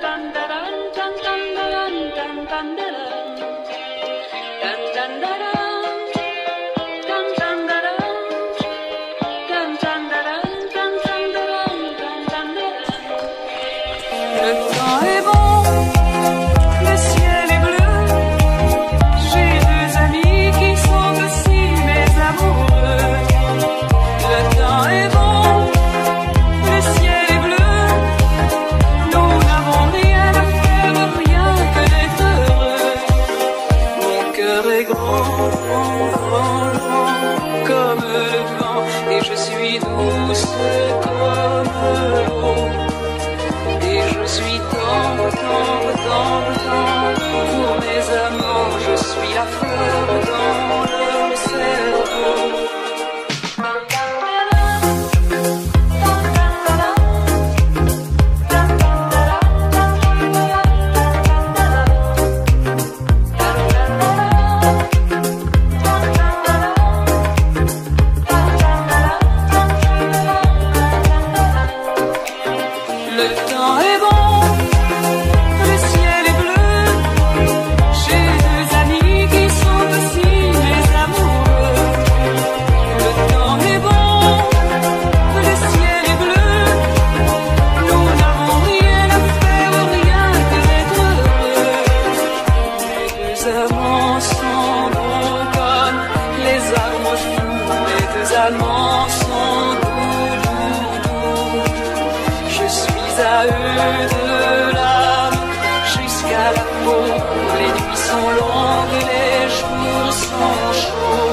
dun dun. Et je suis douce comme l'eau. Et je suis tant Pour mes amours je suis la fleur. les arbres fous. Les deux Allemands sont doux, doux, doux. Je suis à eux de l'âme jusqu'à la peau. Les nuits sont longues, les jours sont chauds.